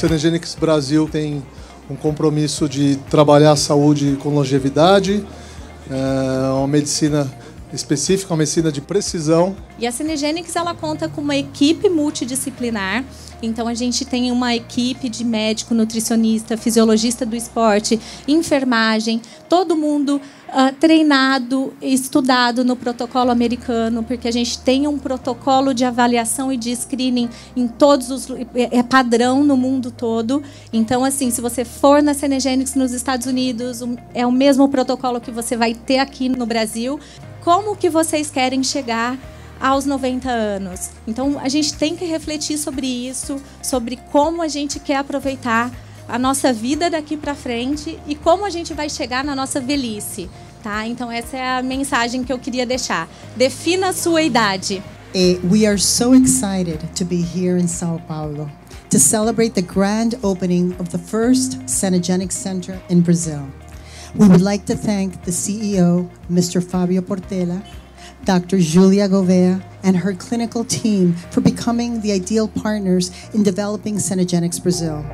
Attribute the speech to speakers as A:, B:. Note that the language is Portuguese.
A: Cenegenics Brasil tem um compromisso de trabalhar a saúde com longevidade, é uma medicina específica, uma medicina de precisão.
B: E a Cinegenics ela conta com uma equipe multidisciplinar. Então a gente tem uma equipe de médico, nutricionista, fisiologista do esporte, enfermagem, todo mundo uh, treinado, estudado no protocolo americano, porque a gente tem um protocolo de avaliação e de screening em todos os é, é padrão no mundo todo. Então assim, se você for na Cinegenics nos Estados Unidos, é o mesmo protocolo que você vai ter aqui no Brasil como que vocês querem chegar aos 90 anos. Então a gente tem que refletir sobre isso, sobre como a gente quer aproveitar a nossa vida daqui para frente e como a gente vai chegar na nossa velhice, tá? Então essa é a mensagem que eu queria deixar. Defina a sua idade.
C: we are so excited to be here in São Paulo to celebrate the grand opening of the first Cenogenic Center in Brazil. We would like to thank the CEO, Mr. Fabio Portela, Dr. Julia Govea, and her clinical team for becoming the ideal partners in developing Cenogenics Brazil.